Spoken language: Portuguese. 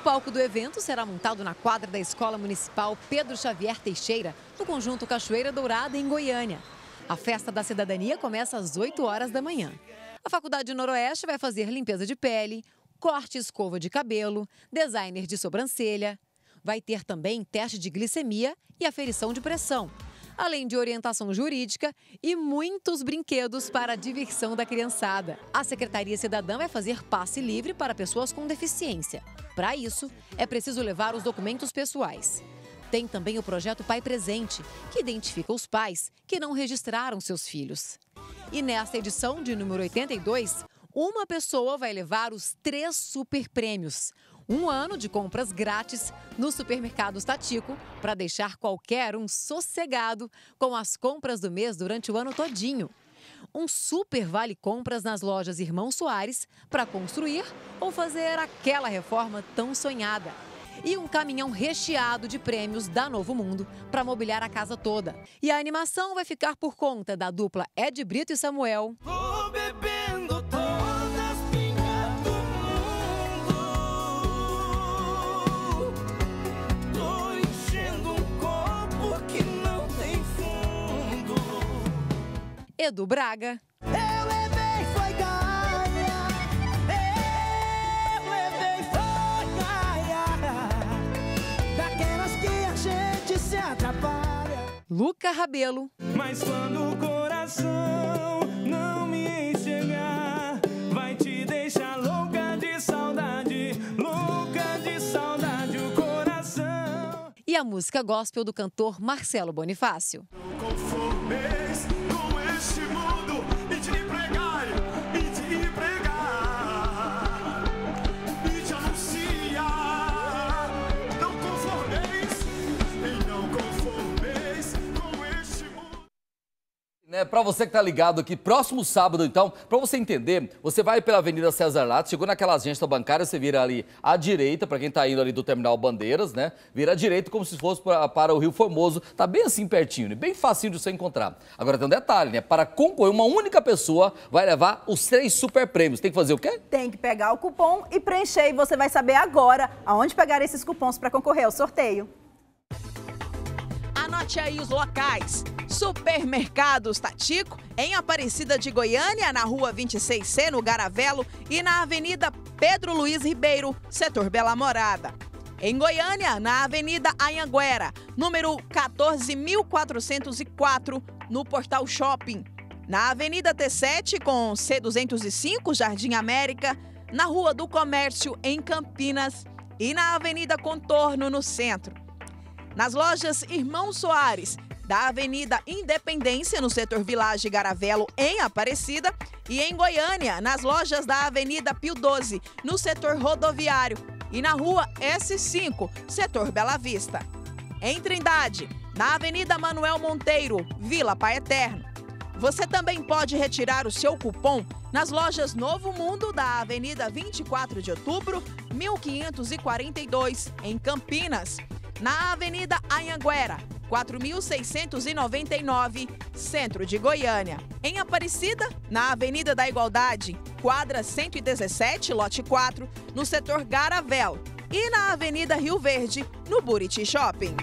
palco do evento será montado na quadra da Escola Municipal Pedro Xavier Teixeira, no conjunto Cachoeira Dourada, em Goiânia. A festa da cidadania começa às 8 horas da manhã. A Faculdade Noroeste vai fazer limpeza de pele, corte e escova de cabelo, designer de sobrancelha. Vai ter também teste de glicemia e aferição de pressão, além de orientação jurídica e muitos brinquedos para a diversão da criançada. A Secretaria Cidadã vai fazer passe livre para pessoas com deficiência. Para isso, é preciso levar os documentos pessoais. Tem também o projeto Pai Presente, que identifica os pais que não registraram seus filhos. E nesta edição de número 82, uma pessoa vai levar os três super prêmios. Um ano de compras grátis no supermercado Tatico para deixar qualquer um sossegado com as compras do mês durante o ano todinho. Um super vale compras nas lojas Irmão Soares para construir ou fazer aquela reforma tão sonhada. E um caminhão recheado de prêmios da Novo Mundo para mobiliar a casa toda. E a animação vai ficar por conta da dupla Ed Brito e Samuel. Vou se atrapalha. Luca Rabelo. Mas quando o coração não me enxergar, vai te deixar louca de saudade, louca de saudade o coração. E a música gospel do cantor Marcelo Bonifácio. Né, para você que tá ligado aqui, próximo sábado, então, para você entender, você vai pela Avenida César Lattes, chegou naquela agência bancária, você vira ali à direita, para quem tá indo ali do Terminal Bandeiras, né? Vira à direita como se fosse pra, para o Rio Formoso, tá bem assim pertinho, né? bem facinho de você encontrar. Agora tem um detalhe, né? Para concorrer, uma única pessoa vai levar os três super prêmios. Tem que fazer o quê? Tem que pegar o cupom e preencher. E você vai saber agora aonde pegar esses cupons para concorrer ao sorteio. Anote aí os locais. Supermercados Tatico, em Aparecida de Goiânia, na rua 26C, no Garavelo, e na Avenida Pedro Luiz Ribeiro, setor Bela Morada. Em Goiânia, na Avenida Anhanguera, número 14.404, no Portal Shopping. Na Avenida T7, com C205, Jardim América, na Rua do Comércio, em Campinas, e na Avenida Contorno, no centro nas lojas Irmão Soares, da Avenida Independência, no setor Village Garavelo, em Aparecida, e em Goiânia, nas lojas da Avenida Pio 12, no setor rodoviário, e na rua S5, setor Bela Vista. Em Trindade, na Avenida Manuel Monteiro, Vila Pai Eterno. Você também pode retirar o seu cupom nas lojas Novo Mundo da Avenida 24 de Outubro, 1542, em Campinas. Na Avenida Anhanguera, 4699, centro de Goiânia. Em Aparecida, na Avenida da Igualdade, quadra 117, lote 4, no setor Garavel. E na Avenida Rio Verde, no Buriti Shopping.